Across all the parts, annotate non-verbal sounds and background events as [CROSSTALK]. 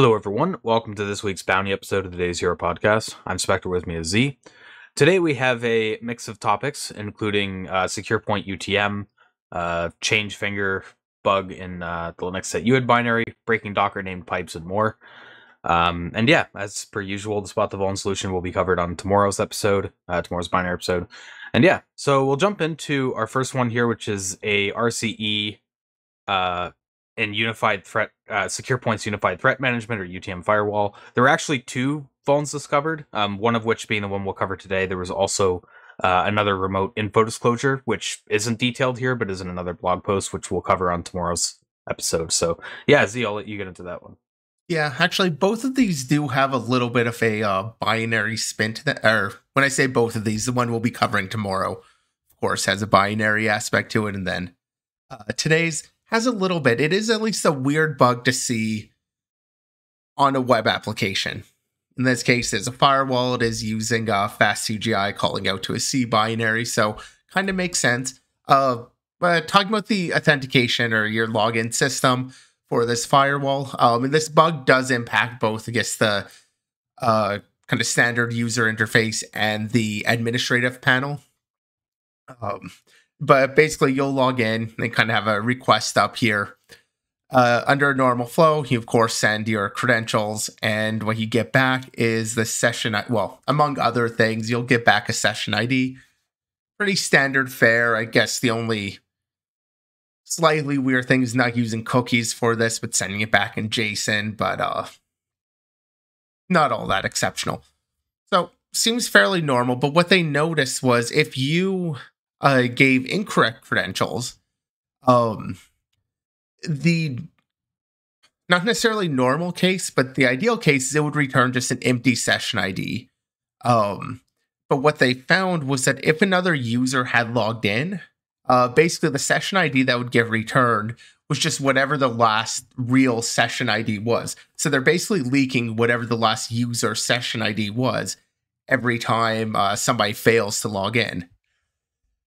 Hello, everyone. Welcome to this week's Bounty episode of the Day Zero podcast. I'm Spectre with me is Z. Today we have a mix of topics, including uh, SecurePoint UTM, uh, Change Finger bug in uh, the Linux set UID binary, breaking Docker named pipes, and more. Um, and yeah, as per usual, the spot the vuln solution will be covered on tomorrow's episode, uh, tomorrow's binary episode. And yeah, so we'll jump into our first one here, which is a RCE uh, in unified threat uh, SecurePoint's unified threat management or utm firewall. There were actually two vulns discovered um, one of which being the one we'll cover today. There was also uh, another remote info disclosure which isn't detailed here but is in another blog post which we'll cover on tomorrow's episode. So yeah z i'll let you get into that one. Yeah, actually, both of these do have a little bit of a uh, binary spin to that. Or when I say both of these, the one we'll be covering tomorrow, of course, has a binary aspect to it, and then uh, today's has a little bit. It is at least a weird bug to see on a web application. In this case, it's a firewall. It is using a fast CGI calling out to a C binary, so kind of makes sense. Uh, but talking about the authentication or your login system for this firewall, um, and this bug does impact both, I guess, the uh, kind of standard user interface and the administrative panel. Um, but basically you'll log in and kind of have a request up here. Uh, under a normal flow, you of course send your credentials, and what you get back is the session. Well, among other things, you'll get back a session ID. Pretty standard fare, I guess. The only slightly weird thing is not using cookies for this, but sending it back in JSON. But uh, not all that exceptional. So seems fairly normal. But what they noticed was if you uh, gave incorrect credentials, um, the not necessarily normal case, but the ideal case is it would return just an empty session ID. Um, but what they found was that if another user had logged in, uh, basically the session ID that would get returned was just whatever the last real session ID was. So they're basically leaking whatever the last user session ID was every time uh, somebody fails to log in.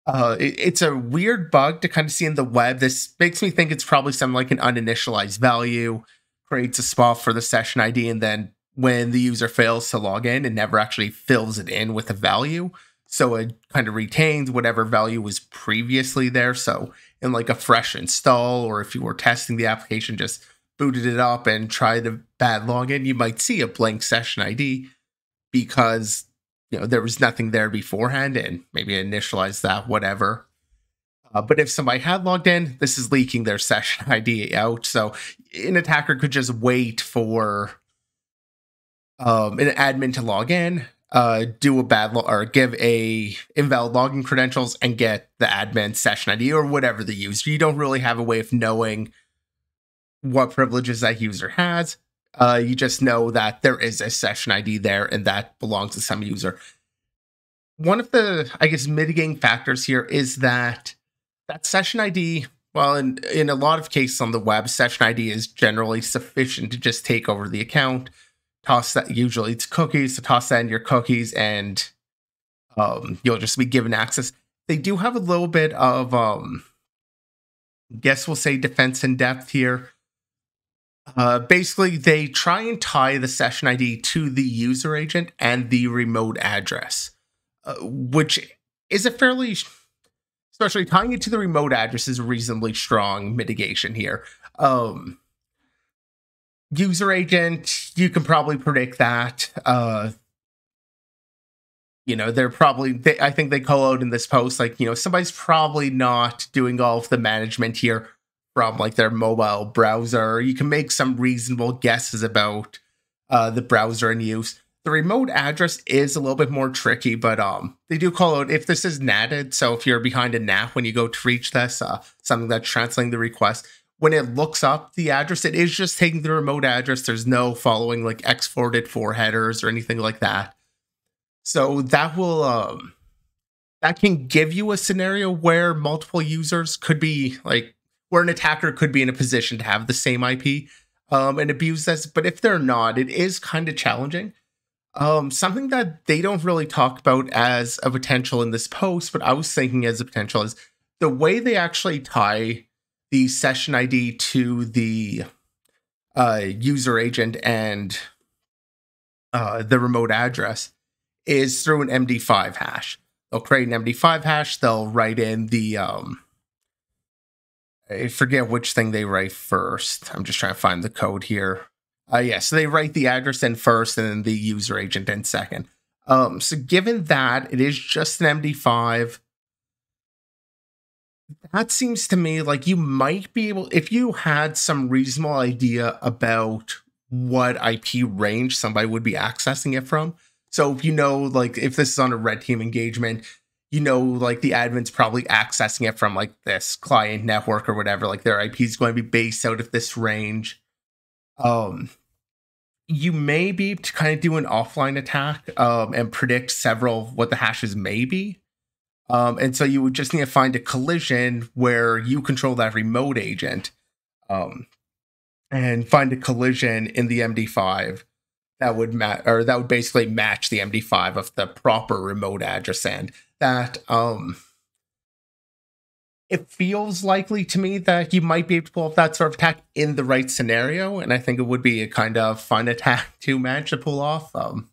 Uh, it, it's a weird bug to kind of see in the web. This makes me think it's probably something like an uninitialized value, creates a spot for the session ID, and then when the user fails to log in, it never actually fills it in with a value. So it kind of retains whatever value was previously there. So in like a fresh install, or if you were testing the application, just booted it up and tried a bad login, you might see a blank session ID because you know there was nothing there beforehand and maybe initialize that whatever. Uh, but if somebody had logged in this is leaking their [LAUGHS] session id out. So an attacker could just wait for um, an admin to log in uh, do a bad lo- or give a invalid login credentials and get the admin session id or whatever the user. You don't really have a way of knowing what privileges that user has uh, you just know that there is a session ID there and that belongs to some user. One of the, I guess, mitigating factors here is that that session ID, well, in, in a lot of cases on the web, session ID is generally sufficient to just take over the account, toss that, usually it's cookies, to toss that in your cookies, and um, you'll just be given access. They do have a little bit of, um, guess we'll say defense in depth here uh, basically, they try and tie the session ID to the user agent and the remote address, uh, which is a fairly, especially tying it to the remote address is a reasonably strong mitigation here. Um, user agent, you can probably predict that. Uh, you know, they're probably, they, I think they call out in this post, like, you know, somebody's probably not doing all of the management here from like their mobile browser. You can make some reasonable guesses about uh, the browser in use. The remote address is a little bit more tricky, but um, they do call out if this is NATed. So if you're behind a NAT when you go to reach this, uh, something that's translating the request, when it looks up the address, it is just taking the remote address. There's no following like X-Forwarded-For headers or anything like that. So that will um, that can give you a scenario where multiple users could be like where an attacker could be in a position to have the same IP um, and abuse this. But if they're not, it is kind of challenging. Um, something that they don't really talk about as a potential in this post, but I was thinking as a potential is the way they actually tie the session ID to the uh, user agent and uh, the remote address is through an MD5 hash. They'll create an MD5 hash. They'll write in the um, I forget which thing they write first. I'm just trying to find the code here. Uh, yeah, so they write the address in first and then the user agent in second. Um, so given that it is just an MD5, that seems to me like you might be able, if you had some reasonable idea about what IP range somebody would be accessing it from. So if you know, like, if this is on a red team engagement, you know, like the admin's probably accessing it from like this client network or whatever. Like their IP is going to be based out of this range. Um, you may be to kind of do an offline attack um, and predict several what the hashes may be. Um, and so you would just need to find a collision where you control that remote agent um, and find a collision in the MD5 that would match or that would basically match the MD5 of the proper remote address and that um it feels likely to me that you might be able to pull off that sort of attack in the right scenario, and I think it would be a kind of fun [LAUGHS] attack to manage to pull off. Um,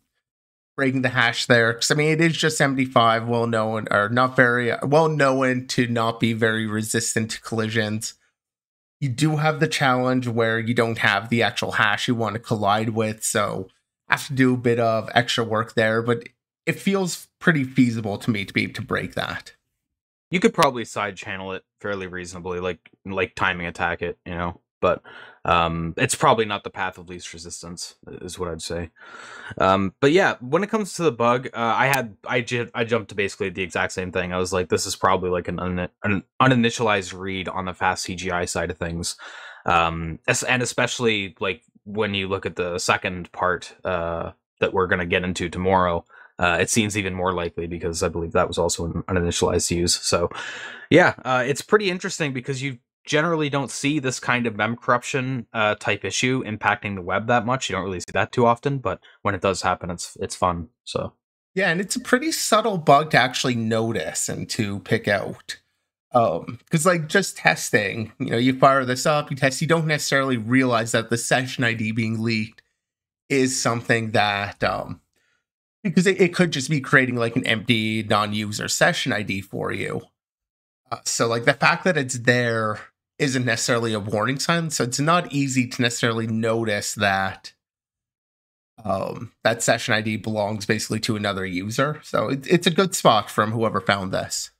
breaking the hash there, because I mean it is just MD5, well known or not very well known to not be very resistant to collisions. You do have the challenge where you don't have the actual hash you want to collide with, so have to do a bit of extra work there, but it feels pretty feasible to me to be able to break that. You could probably side channel it fairly reasonably, like like timing attack it, you know. But um, it's probably not the path of least resistance, is what I'd say. Um, but yeah, when it comes to the bug, uh, I had I j- I jumped to basically the exact same thing. I was like, this is probably like an, un- an uninitialized read on the fast CGI side of things, um, and especially like when you look at the second part uh, that we're going to get into tomorrow uh, it seems even more likely because I believe that was also an uninitialized use. So, yeah, uh, it's pretty interesting because you generally don't see this kind of mem corruption uh, type issue impacting the web that much. You don't really see that too often, but when it does happen, it's it's fun. So, yeah, and it's a pretty subtle bug to actually notice and to pick out. Um, because like just testing, you know, you fire this up, you test, you don't necessarily realize that the session ID being leaked is something that um because it, it could just be creating like an empty non-user session ID for you. Uh, so like the fact that it's there isn't necessarily a warning sign. So it's not easy to necessarily notice that um, that session ID belongs basically to another user. So it, it's a good spot from whoever found this.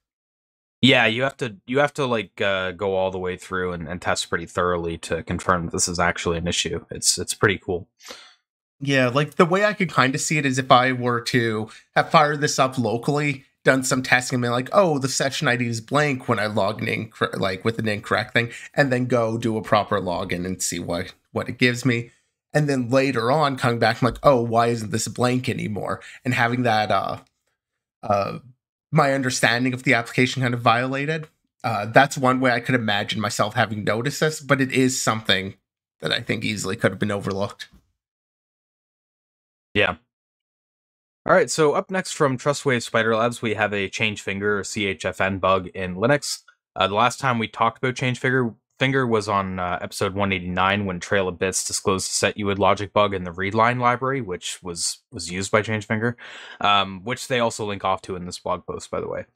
Yeah, you have to you have to like uh, go all the way through and, and test pretty thoroughly to confirm that this is actually an issue. It's it's pretty cool. Yeah, like the way I could kind of see it is if I were to have fired this up locally, done some testing, and been like, oh, the session ID is blank when I log in, like with an incorrect thing, and then go do a proper login and see what what it gives me. And then later on, coming back, I'm like, oh, why isn't this blank anymore? And having that, uh, uh, my understanding of the application kind of violated. Uh, that's one way I could imagine myself having noticed this, but it is something that I think easily could have been overlooked. Yeah. All right, so up next from Trustwave SpiderLabs, we have a change finger CHFN bug in Linux. Uh, the last time we talked about change finger finger was on uh, episode 189 when Trail of Bits disclosed the set UID logic bug in the readline library, which was was used by change finger, um, which they also link off to in this blog post, by the way.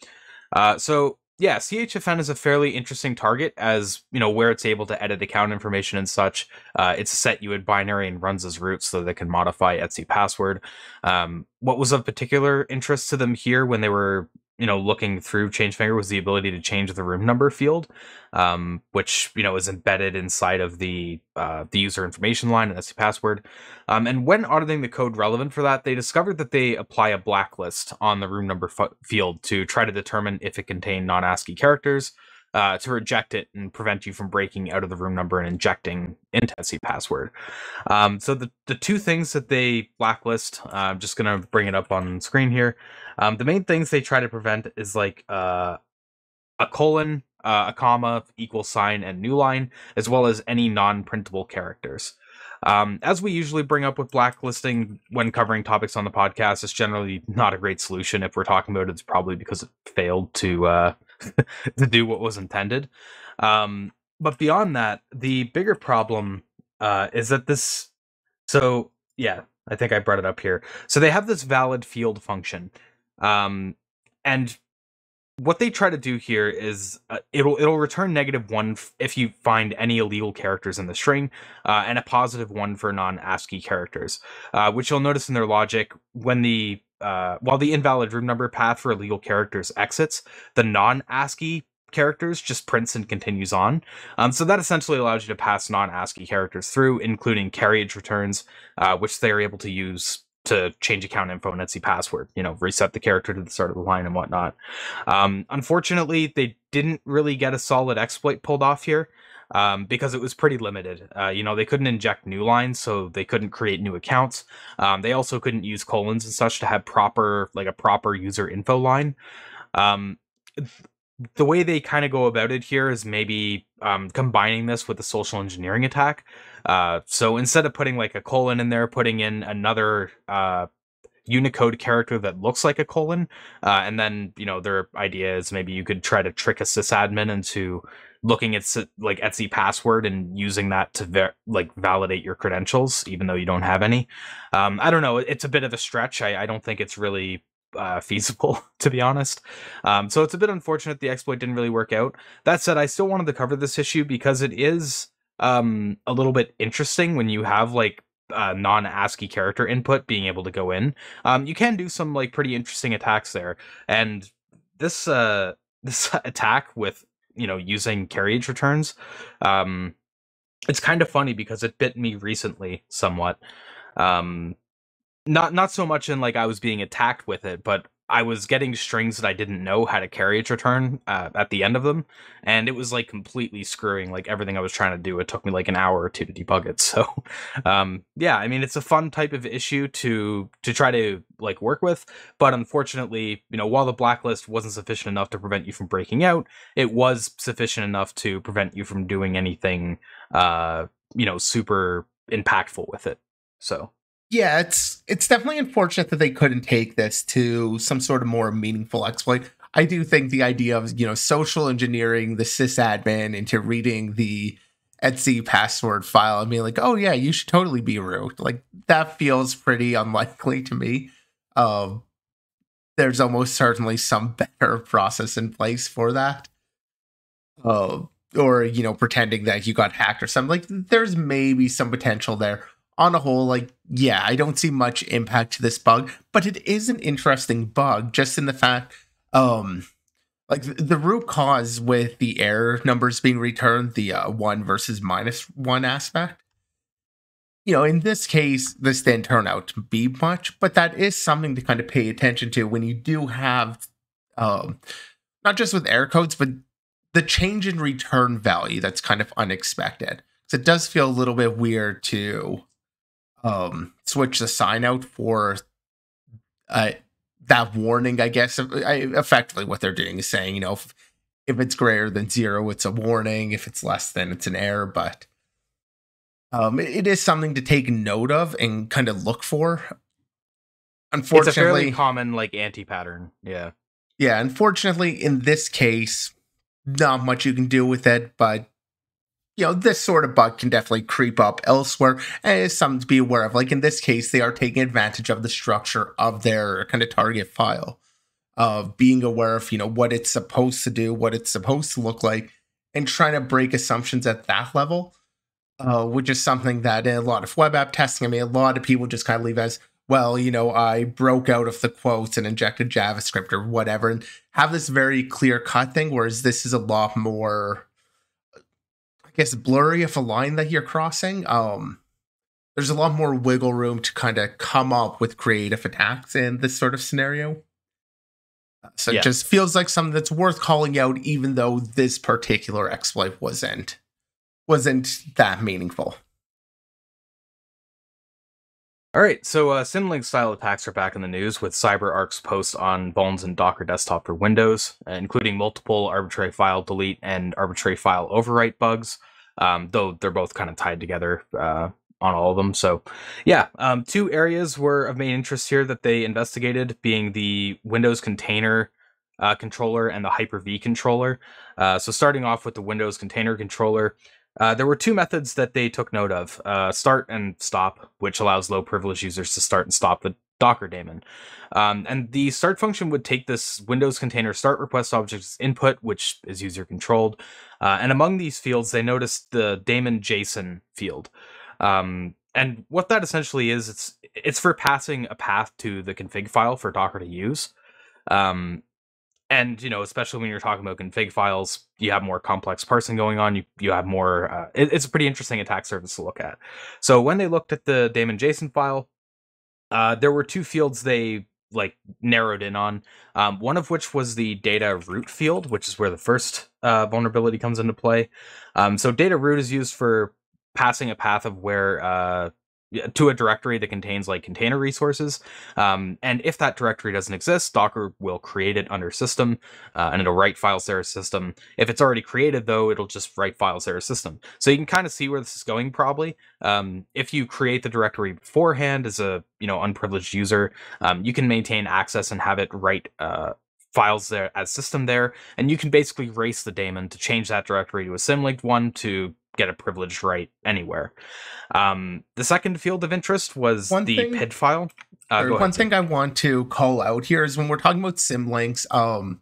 Uh, so yeah, CHFN is a fairly interesting target as you know where it's able to edit account information and such. Uh, it's a set UID binary and runs as root so they can modify etc password. Um, what was of particular interest to them here when they were you know looking through changefinger was the ability to change the room number field um, which you know is embedded inside of the uh, the user information line and that's the password um, and when auditing the code relevant for that they discovered that they apply a blacklist on the room number field to try to determine if it contained non-ascii characters uh, to reject it and prevent you from breaking out of the room number and injecting etc password. Um, so the, the two things that they blacklist, uh, I'm just going to bring it up on screen here. Um, the main things they try to prevent is like uh, a colon, uh, a comma, equal sign, and new line, as well as any non-printable characters. Um, as we usually bring up with blacklisting when covering topics on the podcast, it's generally not a great solution. If we're talking about it, it's probably because it failed to uh, [LAUGHS] to do what was intended. Um, but beyond that, the bigger problem uh, is that this. So yeah, I think I brought it up here. So they have this valid field function, um, and what they try to do here is uh, it'll it'll return negative one if you find any illegal characters in the string, uh, and a positive one for non ASCII characters. Uh, which you'll notice in their logic when the uh, while the invalid room number path for illegal characters exits, the non ASCII characters just prints and continues on. Um, so that essentially allows you to pass non ASCII characters through, including carriage returns, uh, which they are able to use to change account info and etc password, you know, reset the character to the start of the line and whatnot. Um, unfortunately, they didn't really get a solid exploit pulled off here. Um, because it was pretty limited. Uh, you know, they couldn't inject new lines, so they couldn't create new accounts. Um, they also couldn't use colons and such to have proper, like a proper user info line. Um, the way they kind of go about it here is maybe um, combining this with a social engineering attack. Uh, so instead of putting like a colon in there, putting in another uh, Unicode character that looks like a colon, uh, and then you know their idea is maybe you could try to trick a sysadmin into looking at like etc password and using that to ver- like validate your credentials, even though you don't have any. Um, I don't know. It's a bit of a stretch. I, I don't think it's really uh, feasible, [LAUGHS] to be honest. Um, so it's a bit unfortunate the exploit didn't really work out. That said, I still wanted to cover this issue because it is um, a little bit interesting when you have like uh, non ASCII character input being able to go in. Um, you can do some like pretty interesting attacks there, and this uh, [LAUGHS] this attack with you know using carriage returns, um, it's kind of funny because it bit me recently somewhat. Um, not not so much in like I was being attacked with it, but I was getting strings that I didn't know how to carriage return uh, at the end of them, and it was like completely screwing like everything I was trying to do. It took me like an hour or two to debug it. [LAUGHS] So, um, yeah, I mean it's a fun type of issue to to try to like work with, but unfortunately, you know, while the blacklist wasn't sufficient enough to prevent you from breaking out, it was sufficient enough to prevent you from doing anything, uh, you know, super impactful with it. So yeah, it's it's definitely unfortunate that they couldn't take this to some sort of more meaningful exploit. I do think the idea of you know social engineering the sysadmin into reading the etc password file and being like, oh yeah, you should totally be root. Like that feels pretty unlikely to me. Um, there's almost certainly some [LAUGHS] better process in place for that. Uh, or you know, pretending that you got hacked or something. Like there's maybe some potential there on a whole, like, yeah, I don't see much impact to this bug, but it is an interesting bug just in the fact, um, like the root cause with the error numbers being returned, the uh, one versus minus one aspect. You know, in this case, this didn't turn out to be much, but that is something to kind of pay attention to when you do have, um, not just with error codes, but the change in return value that's kind of unexpected. So it does feel a little bit weird to um, switch the sign out for uh, that warning, I guess. I, effectively, what they're doing is saying, you know, if, if it's greater than zero, it's a warning. If it's less than, it's an error. But um, it, it is something to take note of and kind of look for. Unfortunately, it's a fairly common like anti pattern. Yeah. Yeah. Unfortunately, in this case, not much you can do with it, but you know, this sort of bug can definitely creep up elsewhere and it's something to be aware of. Like in this case, they are taking advantage of the structure of their kind of target file, of being aware of, you know, what it's supposed to do, what it's supposed to look like, and trying to break assumptions at that level, uh, which is something that a lot of web app testing, I mean, a lot of people just kind of leave as, well, you know, I broke out of the quotes and injected JavaScript or whatever, and have this very clear cut thing, whereas this is a lot more guess blurry of a line that you're crossing. Um, there's a lot more wiggle room to kind of come up with creative attacks in this sort of scenario. So yeah. it just feels like something that's worth calling out, even though this particular exploit wasn't wasn't that meaningful. All right, so uh, Symlink style attacks are back in the news with CyberArk's post on vulns and Docker Desktop for Windows, uh, including multiple arbitrary file delete and arbitrary file overwrite bugs, um, though they're both kind of tied together uh, on all of them. So, yeah, um, two areas were of main interest here that they investigated, being the Windows container uh, controller and the Hyper-V controller. Uh, so, starting off with the Windows container controller, Uh, there were two methods that they took note of uh, start and stop, which allows low privilege users to start and stop the Docker daemon. Um, and the start function would take this Windows container start request object's input, which is user controlled. Uh, and among these fields, they noticed the daemon JSON field. Um, and what that essentially is, it's it's for passing a path to the config file for Docker to use. Um, and you know especially when you're talking about config files you have more complex parsing going on you you have more uh, it, it's a pretty interesting attack surface to look at. So when they looked at the daemon json file uh, there were two fields they like narrowed in on um, one of which was the data root field which is where the first uh, vulnerability comes into play. Um, so data root is used for passing a path of where uh, to a directory that contains like container resources. Um, and if that directory doesn't exist, Docker will create it under system uh, and it'll write files there as system. If it's already created though, it'll just write files there as system. So you can kind of see where this is going probably. Um, if you create the directory beforehand as a you know unprivileged user, um, you can maintain access and have it write uh, files there as system there, and you can basically race the daemon to change that directory to a symlinked one to get a privileged right anywhere. Um, the second field of interest was one the thing, PID file. Uh, one ahead. thing I want to call out here is when we're talking about symlinks, um,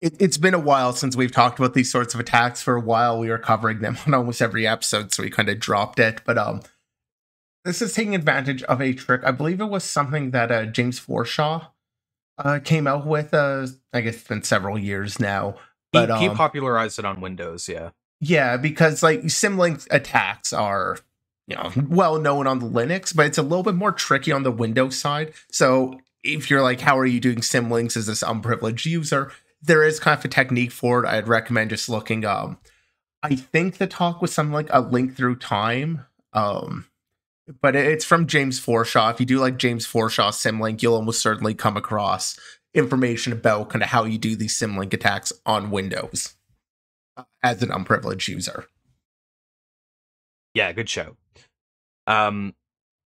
it, has been a while since we've talked about these sorts of attacks. For a while, we were covering them [LAUGHS] on almost every episode, so we kind of dropped it. But um, this is taking advantage of a trick. I believe it was something that uh, James Forshaw uh, came out with. Uh, I guess it's been several years now. But he, he um, popularized it on Windows. Yeah. Yeah, because like symlink attacks are you know well known on the Linux, but it's a little bit more tricky on the Windows side. So if you're like, how are you doing symlinks as this unprivileged user? There is kind of a technique for it. I'd recommend just looking. Um, I think the talk was something like a link through time. Um, but it's from James Forshaw. If you do like James Forshaw symlink, you'll almost certainly come across information about kind of how you do these symlink attacks on Windows as an unprivileged user. Yeah, good show. Um,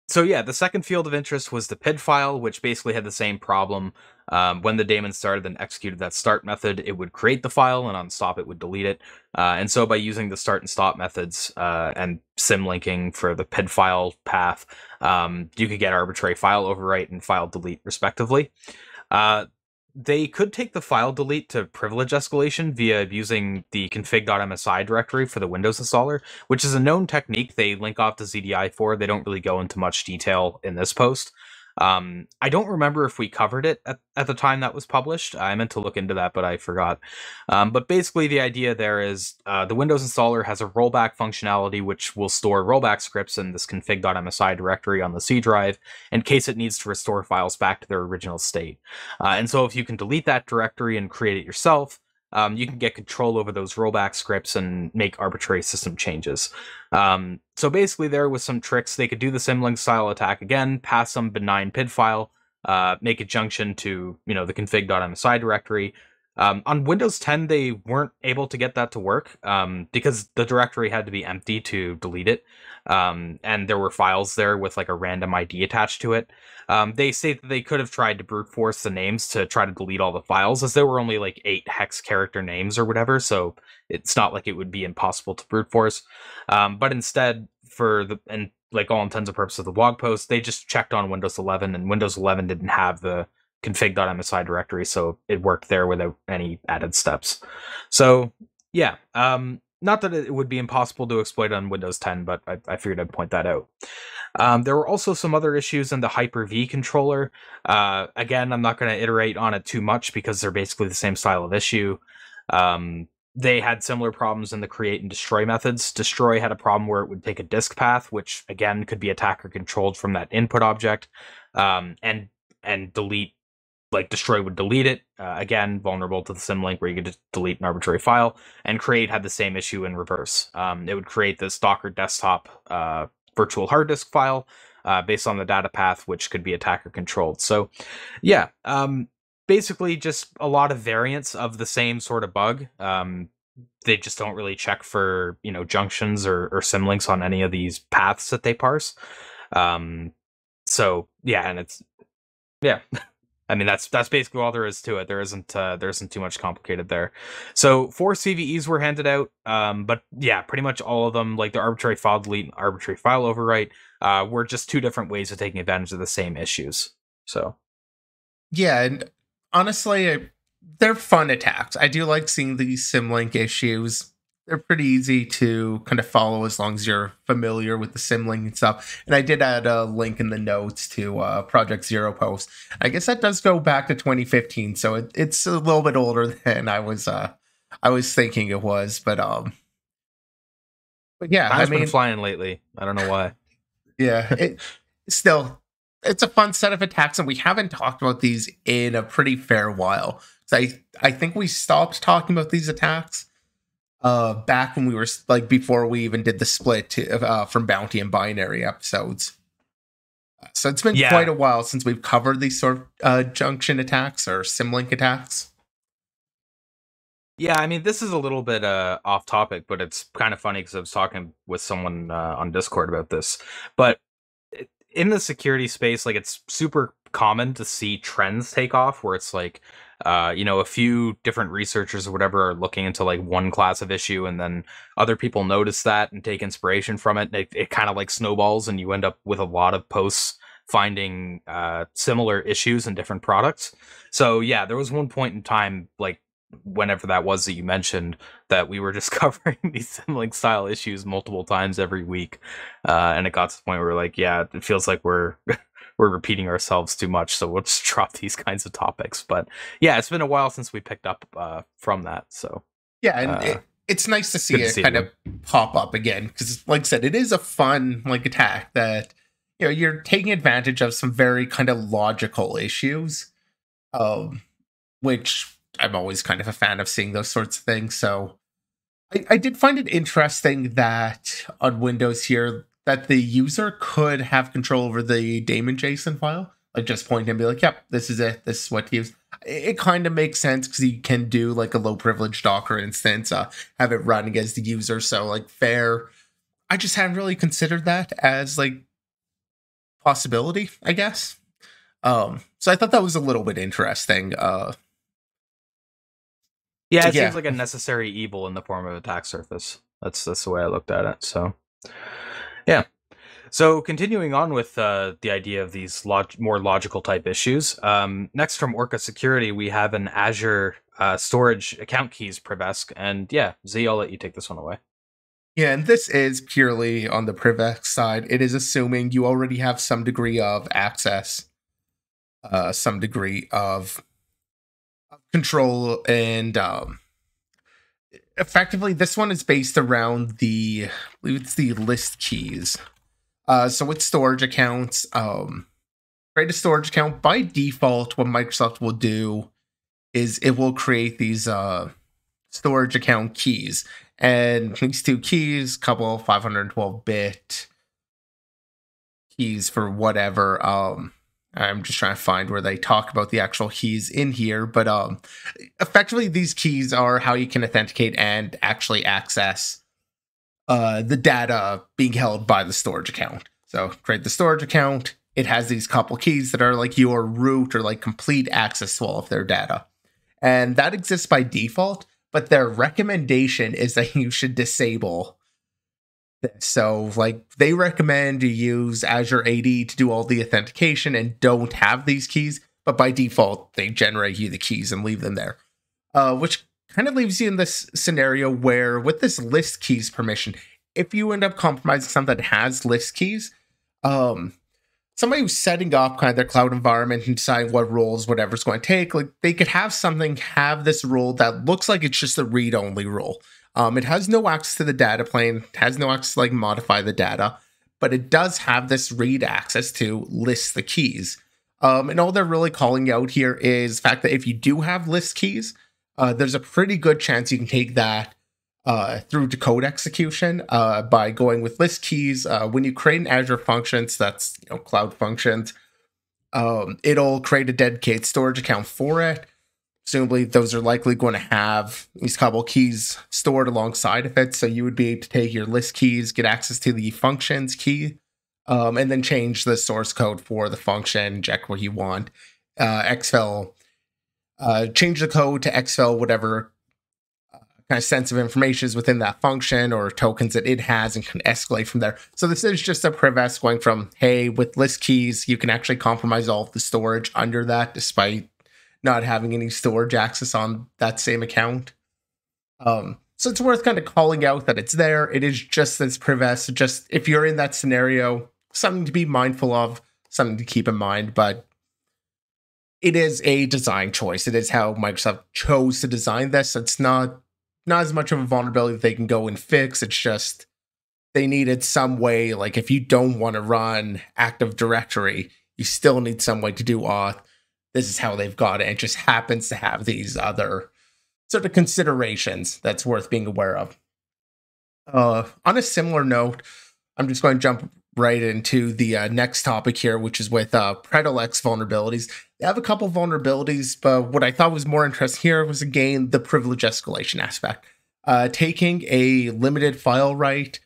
so yeah, the second field of interest was the PID file, which basically had the same problem. Um, when the daemon started and executed that start method, it would create the file, and on stop, it would delete it. Uh, and so by using the start and stop methods uh, and symlinking for the PID file path, um, you could get arbitrary file overwrite and file delete respectively. Uh, they could take the file delete to privilege escalation via using the config.msi directory for the Windows installer, which is a known technique they link off to ZDI for. They don't really go into much detail in this post. Um, I don't remember if we covered it at, at the time that was published. I meant to look into that, but I forgot. Um, but basically, the idea there is uh, the Windows installer has a rollback functionality which will store rollback scripts in this config.msi directory on the C drive in case it needs to restore files back to their original state. Uh, and so, if you can delete that directory and create it yourself, um, you can get control over those rollback scripts and make arbitrary system changes. Um, so basically, there was some tricks. They could do the symlink style attack again, pass some benign PID file, uh, make a junction to you know the config.msi directory. Um, on Windows 10, they weren't able to get that to work um, because the directory had to be empty to delete it, um, and there were files there with like a random ID attached to it. Um, they say that they could have tried to brute force the names to try to delete all the files, as there were only like eight hex character names or whatever. So it's not like it would be impossible to brute force. Um, but instead, for the and like all intents and purposes of the blog post, they just checked on Windows 11, and Windows 11 didn't have the config.msi directory, so it worked there without any added steps. So yeah, um, not that it would be impossible to exploit on Windows 10, but I, I figured I'd point that out. Um, there were also some other issues in the Hyper-V controller. Uh, again, I'm not going to iterate on it too much because they're basically the same style of issue. Um, they had similar problems in the create and destroy methods. Destroy had a problem where it would take a disk path, which again could be attacker controlled from that input object, um, and and delete like destroy would delete it uh, again vulnerable to the symlink where you could just delete an arbitrary file and create had the same issue in reverse. Um, it would create this docker desktop uh, virtual hard disk file uh, based on the data path which could be attacker controlled. So yeah um, basically just a lot of variants of the same sort of bug. Um, they just don't really check for you know junctions or, or symlinks on any of these paths that they parse. Um, so yeah and it's yeah [LAUGHS] I mean, that's that's basically all there is to it. There isn't uh, there isn't too much complicated there. So four CVEs were handed out, um, but yeah, pretty much all of them, like the arbitrary file delete and arbitrary file overwrite, uh, were just two different ways of taking advantage of the same issues. So yeah, and honestly, they're fun attacks. I do like seeing these symlink issues they're pretty easy to kind of follow as long as you're familiar with the symlink and stuff. And I did add a link in the notes to uh, Project Zero post. I guess that does go back to 2015, so it, it's a little bit older [LAUGHS] than I was uh, I was thinking it was. But um, but yeah, I've I mean, been flying lately. I don't know why. [LAUGHS] yeah, it still it's a fun set of attacks, and we haven't talked about these in a pretty fair while. So I I think we stopped talking about these attacks uh back when we were like before we even did the split to, uh, from bounty and binary episodes so it's been Yeah. quite a while since we've covered these sort of uh junction attacks or symlink attacks Yeah, I mean, this is a little bit uh, off topic, but it's kind of funny because I was talking with someone uh, on Discord about this. But in the security space, like it's super common to see trends take off where it's like, uh, you know, a few different researchers or whatever are looking into like one class of issue, and then other people notice that and take inspiration from it. It, it kind of like snowballs, and you end up with a lot of posts finding uh, similar issues in different products. So yeah, there was one point in time, like whenever that was that you mentioned that we were [LAUGHS] just covering these like style issues multiple times every week uh and it got to the point where we're like yeah it feels like we're we're repeating ourselves too much so we'll [LAUGHS] just drop these kinds of topics but yeah it's been a while since we picked up uh from that so yeah and Uh, it, it's nice to see good to it see kind of pop up again because like i said it is a fun like attack that you know you're taking advantage of some very kind of logical issues um which i'm always kind of a fan of seeing those sorts of things so I, I did find it interesting that on windows here that the user could have control over the daemon json file. Like just point and be like yep this is it. This is what to use it, it kind of makes sense because you can do like a low privilege docker instance uh have it run against the user. So like fair. I just hadn't really considered that as like possibility i guess. Um so i thought that was a little bit interesting uh yeah it Yeah. seems like a necessary evil in the form of attack surface. That's that's the way i looked at it so yeah so continuing on with uh, the idea of these log- more logical type issues um, next from orca security we have an azure uh, storage account keys privesc and yeah z i'll let you take this one away Yeah, and this is purely on the Privesc side. It is assuming you already have some degree of access, uh, some degree of control, and um, effectively, this one is based around the, I believe it's the list keys. Uh, so with storage accounts, um, create a storage account by default. What Microsoft will do is it will create these uh, storage account keys and these two keys, couple 512 bit keys for whatever. Um, I'm just trying to find where they talk about the actual keys in here, but um, effectively these keys are how you can authenticate and actually access uh the data being held by the storage account. So create the storage account. It has these couple keys that are like your root or like complete access to all of their data. And that exists by default but their recommendation is that you should disable this. So, like, they recommend you use Azure AD to do all the authentication and don't have these keys, but by default, they generate you the keys and leave them there. Uh, which kind of leaves you in this scenario where, with this list keys permission, if you end up compromising something that has list keys, um, somebody who's setting up kind of their cloud environment and deciding what roles whatever's going to take like they could have something have this role that looks like it's just a read only role um it has no access to the data plane has no access to like modify the data but it does have this read access to list the keys um and all they're really calling out here is the fact that if you do have list keys uh there's a pretty good chance you can take that uh, through to code execution uh, by going with list keys. Uh, when you create an Azure functions, that's you know cloud functions, um, it'll create a dedicated storage account for it. Presumably, those are likely going to have these couple keys stored alongside of it. So you would be able to take your list keys, get access to the functions key, um, and then change the source code for the function, inject what you want. uh, exfil, uh, change the code to exfil whatever uh, kind of sense of information is within that function or tokens that it has and can escalate from there. So this is just a prevs going from, hey, with list keys, you can actually compromise all of the storage under that despite not having any storage access on that same account. Um, so it's worth kind of calling out that it's there. It is just this prevs. Just if you're in that scenario, something to be mindful of, something to keep in mind. But it is a design choice. It is how Microsoft chose to design this. It's not not as much of a vulnerability that they can go and fix. It's just they needed some way. Like if you don't want to run Active Directory, you still need some way to do auth. This is how they've got it. It just happens to have these other sort of considerations that's worth being aware of. Uh, on a similar note, I'm just going to jump right into the uh, next topic here, which is with uh, Pretalx vulnerabilities. They have a couple vulnerabilities, but what I thought was more interesting here was again the privilege escalation aspect. Uh, taking a limited file write,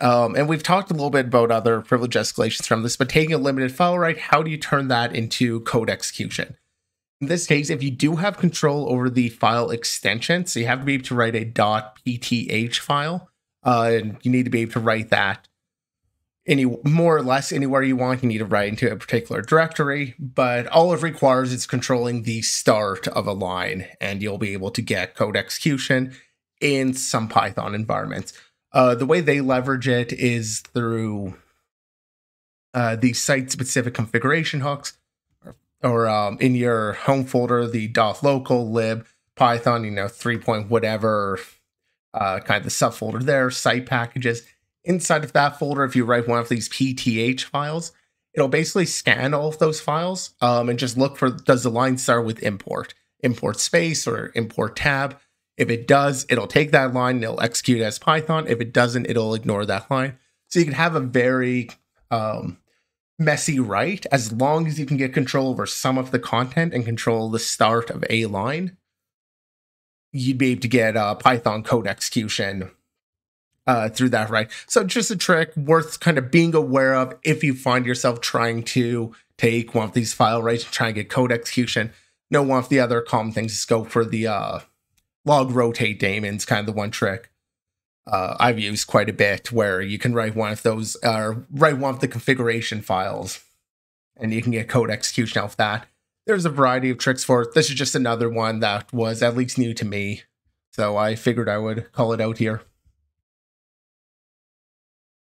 um, and we've talked a little bit about other privilege escalations from this, but taking a limited file write, how do you turn that into code execution? In this case, if you do have control over the file extension, so you have to be able to write a .pth file, uh, and you need to be able to write that any more or less anywhere you want. You need to write into a particular directory, but all it requires is controlling the start of a line, and you'll be able to get code execution in some Python environments. Uh, the way they leverage it is through uh, the site specific configuration hooks, or, um, in your home folder, the local lib Python, you know, three point whatever, uh, kind of the subfolder there, site packages inside of that folder, if you write one of these PTH files, it'll basically scan all of those files um, and just look for does the line start with import, import space or import tab. If it does, it'll take that line and it'll execute as Python. If it doesn't, it'll ignore that line. So you can have a very um, messy write as long as you can get control over some of the content and control the start of a line. You'd be able to get uh, Python code execution uh, through that, right? So just a trick worth kind of being aware of if you find yourself trying to take one of these file writes and try and get code execution. No, one of the other common things is go for the uh, log rotate daemons, kind of the one trick uh, I've used quite a bit, where you can write one of those, uh, write one of the configuration files, and you can get code execution off that. There's a variety of tricks for it. This is just another one that was at least new to me, so I figured I would call it out here.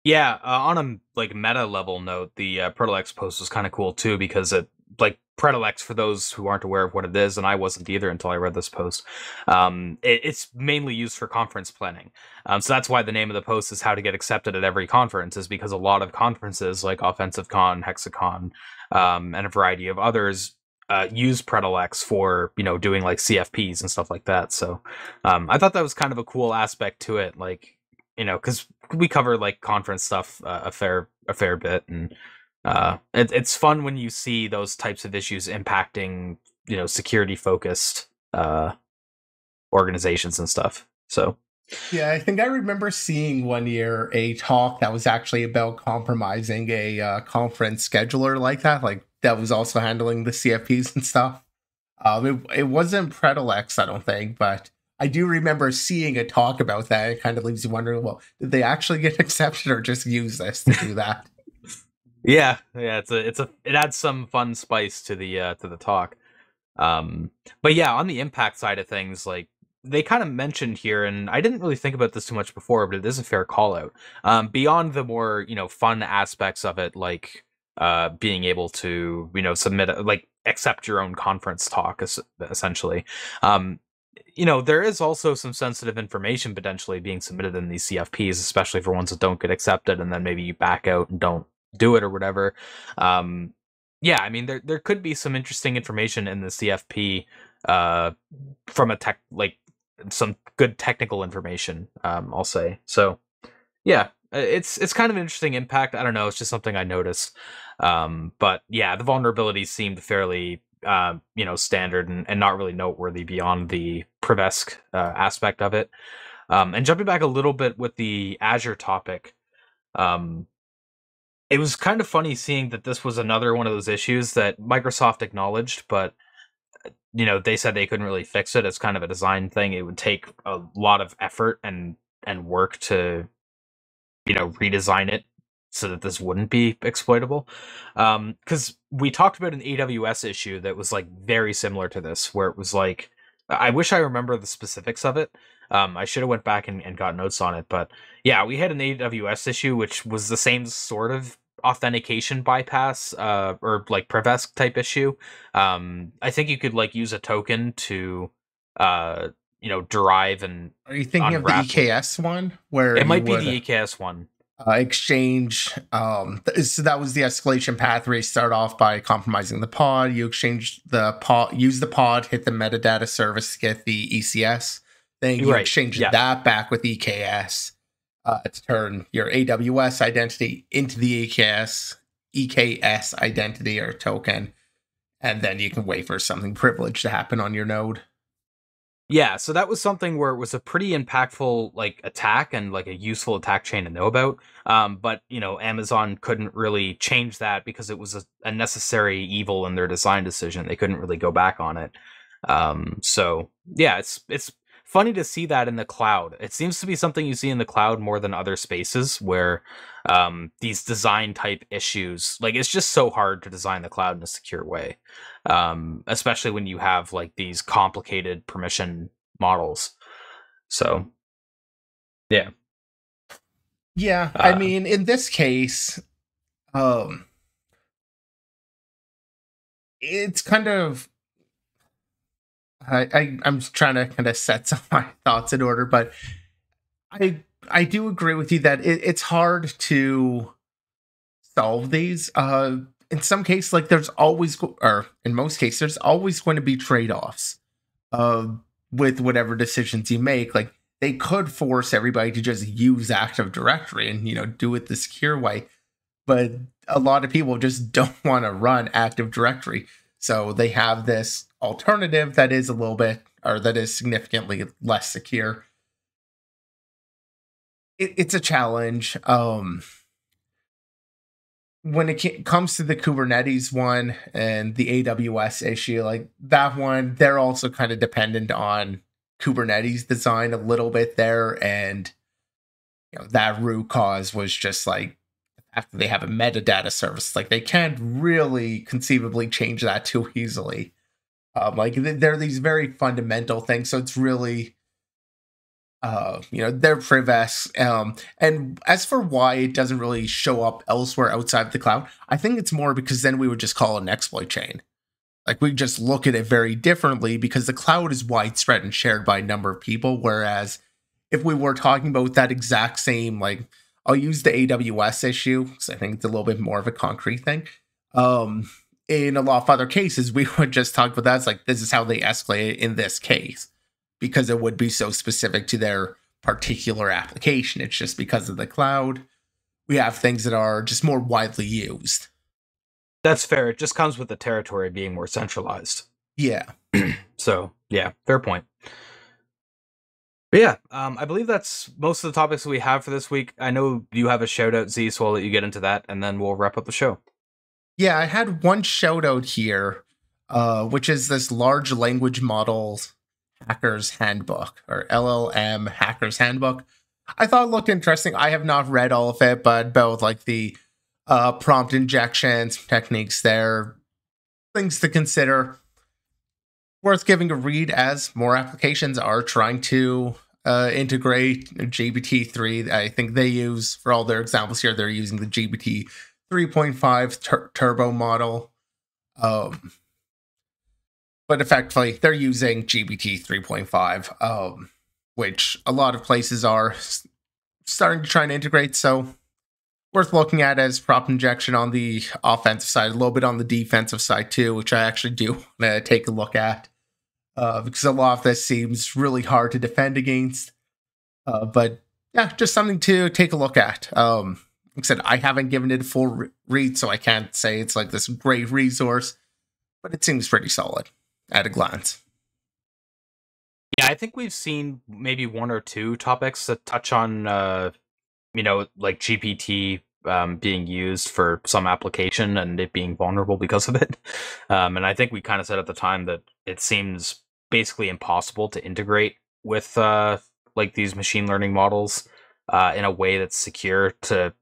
Yeah, uh, on a like meta level note, the uh, post was kind of cool too because it like Pretalx for those who aren't aware of what it is, and I wasn't either until I read this post. Um, it, it's mainly used for conference planning, um, so that's why the name of the post is "How to Get Accepted at Every Conference," is because a lot of conferences like OffensiveCon, Hexacon, um, and a variety of others uh, use Pretalx for you know doing like CFPs and stuff like that. So um, I thought that was kind of a cool aspect to it, like you know, because we cover like conference stuff uh, a fair a fair bit, and uh, it, it's fun when you see those types of issues impacting you know security focused uh, organizations and stuff. So. Yeah, I think I remember seeing one year a talk that was actually about compromising a uh, conference scheduler like that, like that was also handling the CFPs and stuff. Um, it, it wasn't Pretalx, I don't think, but I do remember seeing a talk about that. It kind of leaves you wondering, well, did they actually get [LAUGHS] accepted or just use this to do that? Yeah, yeah, it's a it's a it adds some fun spice to the uh to the talk. Um but yeah, on the impact side of things, like they kind of mentioned here, and I didn't really think about this too much before, but it is a fair call out. Um, beyond the more, you know, fun aspects of it, like uh being able to, you know, submit like accept your own conference talk essentially. Um you know, there is also some sensitive information potentially being submitted in these CFPs, especially for ones that don't get accepted, and then maybe you back out and don't do it or whatever. Um, yeah, I mean, there there could be some interesting information in the CFP uh, from a tech like some good technical information. Um, I'll say so. Yeah, it's it's kind of an interesting impact. I don't know. It's just something I noticed. Um, but yeah, the vulnerabilities seemed fairly uh, you know, standard and, and not really noteworthy beyond the Privesc uh, aspect of it. Um, and jumping back a little bit with the Azure topic, um, it was kind of funny seeing that this was another one of those issues that Microsoft acknowledged, but uh, you know they said they couldn't really fix it. It's kind of a design thing. It would take a lot of effort and and work to you know redesign it so that this wouldn't be exploitable. Because um, we talked about an AWS issue that was like very similar to this, where it was like I wish I remember the specifics of it. Um, I should have went back and, and got notes on it, but yeah, we had an AWS issue which was the same sort of authentication bypass uh, or like Privesc type issue. Um, I think you could like use a token to uh, you know derive and. Are you thinking of the EKS one? Where it might be the EKS one. Uh, exchange. Um, so that was the escalation path where you start off by compromising the pod. You exchange the pod, use the pod, hit the metadata service, get the ECS. Then you right. exchange yeah. that back with EKS uh, to turn your AWS identity into the EKS EKS identity or token, and then you can wait for something privileged to happen on your node. Yeah, so that was something where it was a pretty impactful like attack and like a useful attack chain to know about. Um, but you know, Amazon couldn't really change that because it was a, a necessary evil in their design decision. They couldn't really go back on it. Um, so yeah, it's it's funny to see that in the cloud. It seems to be something you see in the cloud more than other spaces where um, these design type issues, like it's just so hard to design the cloud in a secure way, um, especially when you have like these complicated permission models. So, yeah. Yeah, uh, I mean, in this case, um, it's kind of I, I I'm trying to kind of set some of my thoughts in order, but I I do agree with you that it, it's hard to solve these. Uh, in some cases, like there's always, or in most cases, there's always going to be trade offs uh, with whatever decisions you make. Like they could force everybody to just use Active Directory and you know do it the secure way, but a lot of people just [LAUGHS] don't want to run Active Directory. So they have this alternative that is a little bit, or that is significantly less secure. It, it's a challenge. Um, when it comes to the Kubernetes one and the AWS issue, like that one, they're also kind of dependent on Kubernetes design a little bit there. And you know, that root cause was just like after they have a metadata service. Like they can't really conceivably change that too easily. Um, like they're these very fundamental things, so it's really, uh, you know, they're Privesc. Um, and as for why it doesn't really show up elsewhere outside the cloud, I think it's more because then we would just call it an exploit chain. Like we just look at it very differently because the cloud is widespread and shared by a number of people, whereas if we were talking about that exact same like I'll use the AWS issue because I think it's a little bit more of a concrete thing. Um, in a lot of other cases, we [LAUGHS] would just talk about that as like this is how they escalate in this case because it would be so specific to their particular application. It's just because of the cloud. We have things that are just more widely used. That's fair. It just comes with the territory being more centralized. Yeah. [CLEARS THROAT] so, yeah, fair point. But yeah, um, I believe that's most of the topics we have for this week. I know you have a shout out, Z, so I'll let you get into that and then we'll wrap up the show. Yeah, I had one shout out here, uh, which is this large language model hackers handbook or LLM hackers handbook. I thought it looked interesting. I have not read all of it, but both like the uh, prompt injections, techniques there, things to consider. Worth giving a read as more applications are trying to uh, integrate GPT-3. I think they use, for all their examples here, they're using the GPT 3.5 tur- turbo model. Um, but effectively, they're using GPT 3.5, um, which a lot of places are starting to try and integrate. So, worth looking at as prompt injection on the offensive side, a little bit on the defensive side too, which I actually do [LAUGHS] want to take a look at uh, because a lot of this seems really hard to defend against. Uh, but yeah, just something to take a look at. Um, like I said, I haven't given it a full re- read, so I can't say it's like this great resource, but it seems pretty solid at a glance. Yeah, I think we've seen maybe one or two topics that touch on, uh, you know, like GPT um, being used for some application and it being vulnerable because of it. Um, and I think we kind of said at the time that it seems basically impossible to integrate with uh, like these machine learning models uh, in a way that's secure to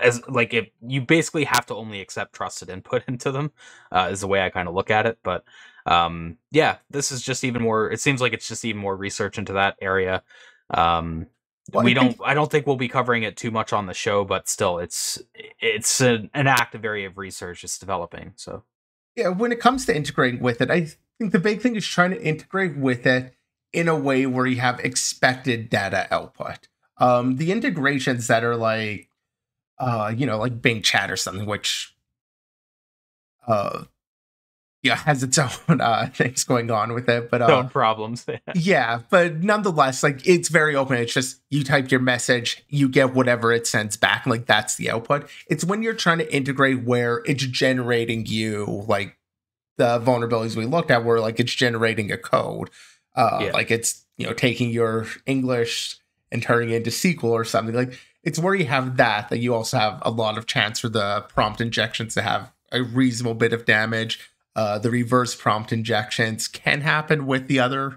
as like if you basically have to only accept trusted input [LAUGHS] into them uh, is the way I kind of look at it. But um, yeah, this is just even more. It seems like it's just even more research into that area. Um, well, we don't. I don't think we'll be covering it too much on the show, but still, it's it's an, an active area of research. It's developing. So yeah, when it comes to integrating with it, I think the big thing is trying to integrate with it in a way where you have expected data output. Um, the integrations that are like, uh, you know, like Bing Chat or something, which, uh, yeah, [LAUGHS] has its own uh, things going on with it, but uh, own problems. [LAUGHS] yeah, but nonetheless, like it's very open. It's just you type your message, you get whatever it sends back, like that's the output. It's when you're trying to integrate where it's generating you like the vulnerabilities we looked at, where like it's generating a code. Uh, yeah. Like it's you know taking your English and turning it into SQL or something. Like it's where you have that that you also have a lot of chance for the prompt injections to have a reasonable bit of damage. Uh, the reverse prompt injections can happen with the other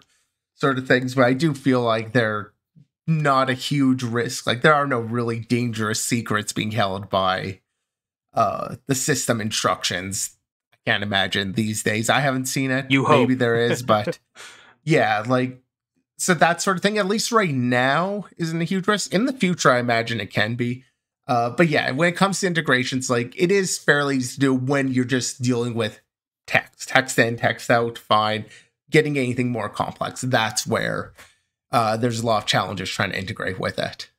sort of things, but I do feel like they're not a huge risk. Like there are no really dangerous secrets being held by uh, the system instructions. I can't imagine these days. I haven't seen it. You hope. maybe there is, but [LAUGHS] yeah, like so that sort of thing. At least right now isn't a huge risk. In the future, I imagine it can be. Uh, but yeah, when it comes to integrations, like it is fairly easy to do when you're just dealing with text, text in, text out, fine. Getting anything more complex, that's where uh, there's a lot of challenges trying to integrate with it,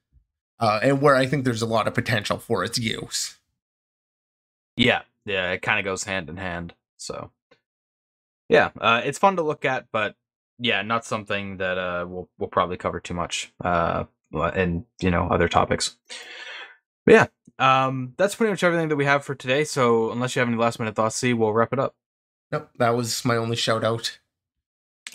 uh, and where I think there's a lot of potential for its use. Yeah, yeah, it kind of goes hand in hand. So, yeah, uh, it's fun to look at, but yeah, not something that uh we'll we'll probably cover too much uh and you know other topics. But yeah, um that's pretty much everything that we have for today. So unless you have any last minute thoughts, see, we'll wrap it up. Nope, that was my only shout out.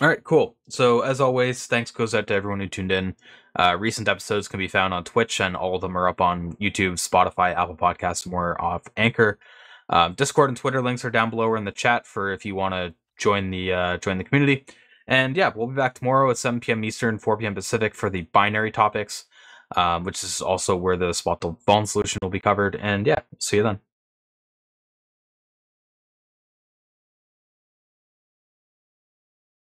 All right, cool. So as always, thanks goes out to everyone who tuned in. Uh, recent episodes can be found on Twitch, and all of them are up on YouTube, Spotify, Apple Podcasts, and more off Anchor. Um, Discord and Twitter links are down below or in the chat for if you want to join the uh, join the community. And yeah, we'll be back tomorrow at 7 p.m. Eastern, 4 p.m. Pacific for the binary topics, um, which is also where the spot the vuln solution will be covered. And yeah, see you then.